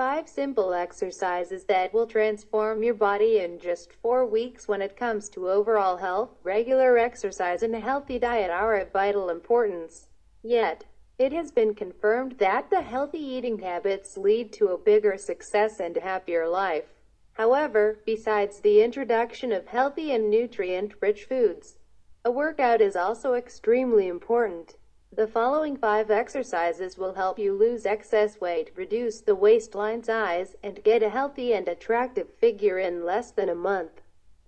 5 simple exercises that will transform your body in just 4 weeks when it comes to overall health. Regular exercise and a healthy diet are of vital importance. Yet, it has been confirmed that the healthy eating habits lead to a bigger success and happier life. However, besides the introduction of healthy and nutrient-rich foods, a workout is also extremely important. The following five exercises will help you lose excess weight, reduce the waistline size, and get a healthy and attractive figure in less than a month.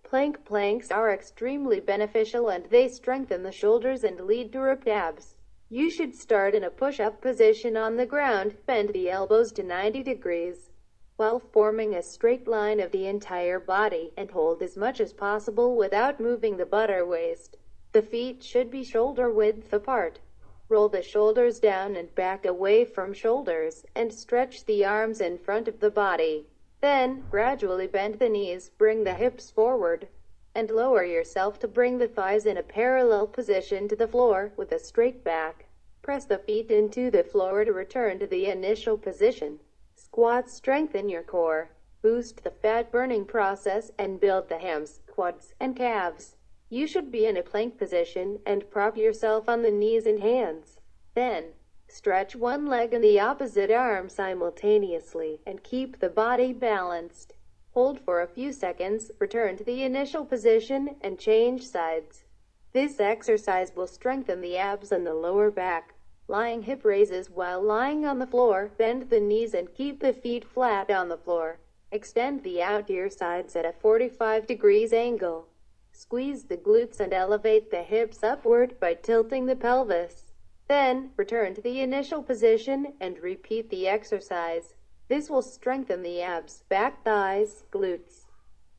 Plank planks are extremely beneficial and they strengthen the shoulders and lead to ripped abs. You should start in a push-up position on the ground, bend the elbows to 90 degrees, while forming a straight line of the entire body, and hold as much as possible without moving the butt or waist. The feet should be shoulder width apart. Roll the shoulders down and back away from shoulders, and stretch the arms in front of the body. Then, gradually bend the knees, bring the hips forward, and lower yourself to bring the thighs in a parallel position to the floor with a straight back. Press the feet into the floor to return to the initial position. Squats strengthen your core, boost the fat burning process, and build the hams, quads, and calves. You should be in a plank position and prop yourself on the knees and hands. Then, stretch one leg and the opposite arm simultaneously and keep the body balanced. Hold for a few seconds, return to the initial position, and change sides. This exercise will strengthen the abs and the lower back. Lying hip raises while lying on the floor, bend the knees and keep the feet flat on the floor. Extend the out ear sides at a 45 degrees angle. Squeeze the glutes and elevate the hips upward by tilting the pelvis. Then, return to the initial position and repeat the exercise. This will strengthen the abs, back thighs, glutes,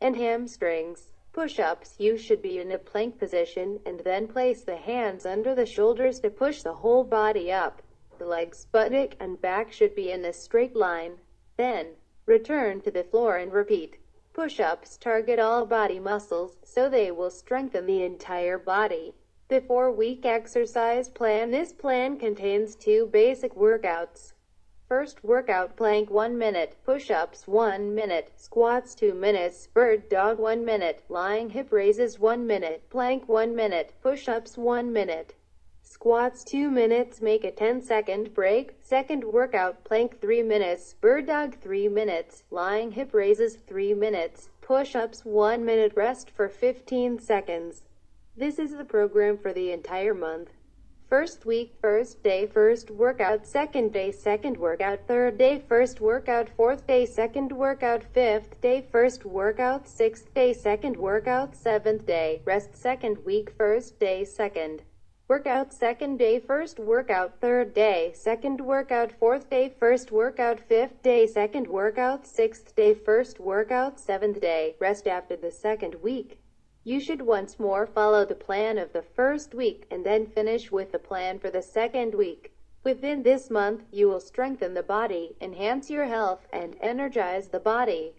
and hamstrings. Push-ups, you should be in a plank position and then place the hands under the shoulders to push the whole body up. The legs, buttock, and back should be in a straight line. Then, return to the floor and repeat. Push-ups target all body muscles, so they will strengthen the entire body. The four-week exercise plan This plan contains two basic workouts. First workout plank 1 minute, push-ups 1 minute, squats 2 minutes, bird dog 1 minute, lying hip raises 1 minute, plank 1 minute, push-ups 1 minute. Squats 2 minutes, make a 10 second break. Second workout plank 3 minutes, bird dog 3 minutes, lying hip raises 3 minutes, push-ups 1 minute, rest for 15 seconds. This is the program for the entire month. First week, first day, first workout, second day, second workout, third day, first workout, fourth day, second workout, fifth day, first workout, sixth day, second workout, seventh day, rest second week, first day, second. Workout second day, first workout, third day, second workout, fourth day, first workout, fifth day, second workout, sixth day, first workout, seventh day, rest after the second week. You should once more follow the plan of the first week and then finish with the plan for the second week. Within this month, you will strengthen the body, enhance your health, and energize the body.